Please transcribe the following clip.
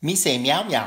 米色喵喵